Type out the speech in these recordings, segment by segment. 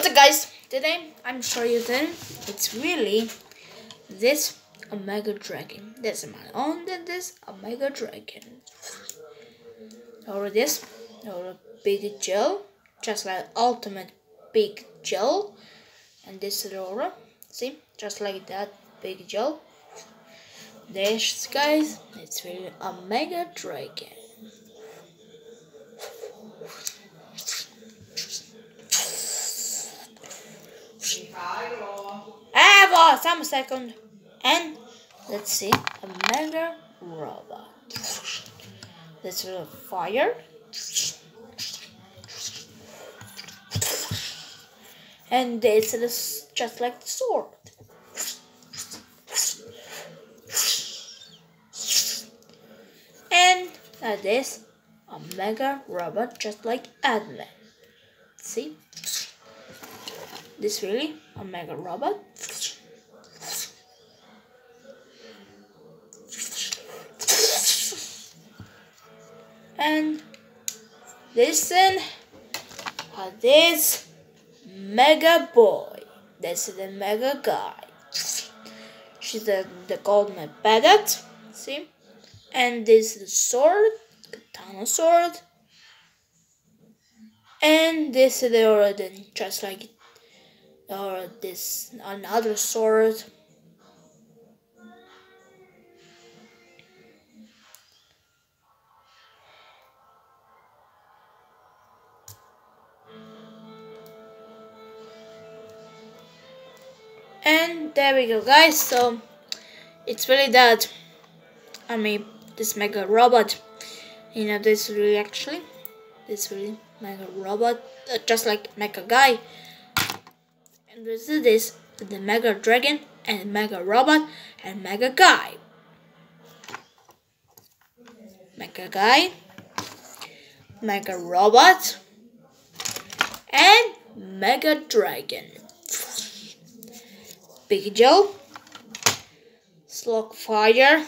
What's up guys? Today I'm showing you then it's really this Omega Dragon. This is my own than this Omega Dragon. Or this or big gel. Just like ultimate big gel. And this is Aurora. See? Just like that big gel. This guys, it's really Omega Dragon. Some second. And let's see, a mega robot. This is a fire. And this is just like the sword. And uh, this a mega robot just like Adman. See? This really a mega robot. And listen, uh, this mega boy. This is the mega guy. She's the, the golden Badat. See? And this is the sword, katana sword. And this is the Orodin, just like or this another sword. And there we go guys, so it's really that I mean this mega robot you know this really actually this really mega robot uh, just like mega guy. And this is this the mega dragon and mega robot and mega guy. Mega guy mega robot and mega dragon big joe slug fire.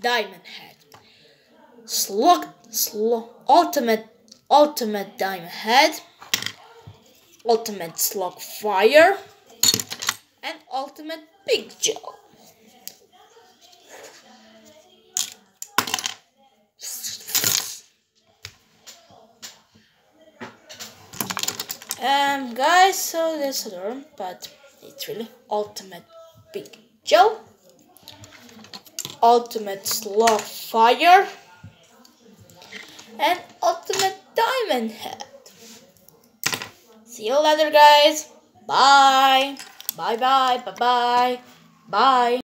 Diamond head. Slug slug ultimate ultimate diamond head. Ultimate slug fire. And ultimate big joe um guys so this learn but it's really ultimate big joe ultimate slug fire and ultimate diamond head See you later, guys. Bye. Bye bye. Bye bye. Bye.